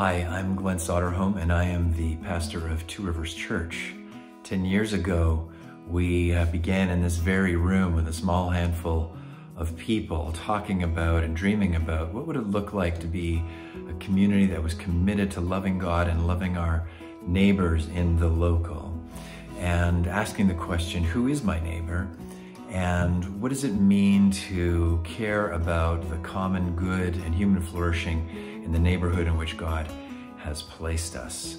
Hi, I'm Glen Soderholm, and I am the pastor of Two Rivers Church. Ten years ago, we uh, began in this very room with a small handful of people talking about and dreaming about what would it look like to be a community that was committed to loving God and loving our neighbors in the local, and asking the question, who is my neighbor? And what does it mean to care about the common good and human flourishing in the neighborhood in which God has placed us.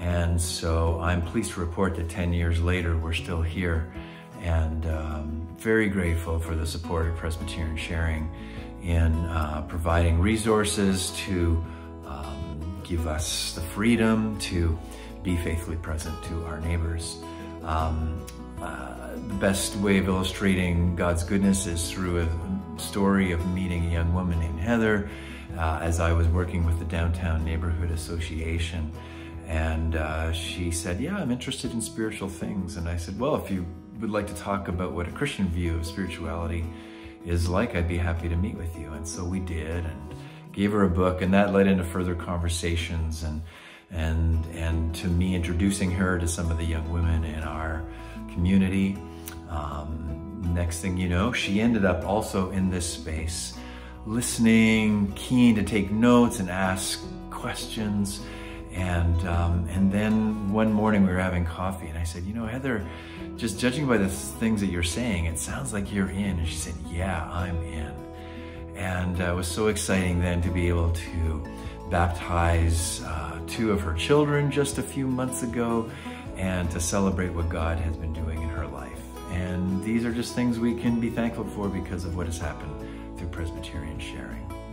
And so I'm pleased to report that 10 years later, we're still here and um, very grateful for the support of Presbyterian Sharing in uh, providing resources to um, give us the freedom to be faithfully present to our neighbors. Um, uh, the best way of illustrating God's goodness is through a story of meeting a young woman named Heather uh, as I was working with the Downtown Neighborhood Association. And uh, she said, yeah, I'm interested in spiritual things. And I said, well, if you would like to talk about what a Christian view of spirituality is like, I'd be happy to meet with you. And so we did and gave her a book and that led into further conversations and and and to me introducing her to some of the young women in our community. Um, next thing you know, she ended up also in this space listening, keen to take notes and ask questions. And, um, and then one morning we were having coffee and I said, you know, Heather, just judging by the things that you're saying, it sounds like you're in. And she said, yeah, I'm in. And uh, it was so exciting then to be able to baptize uh, two of her children just a few months ago and to celebrate what God has been doing in her life. And these are just things we can be thankful for because of what has happened through Presbyterian sharing.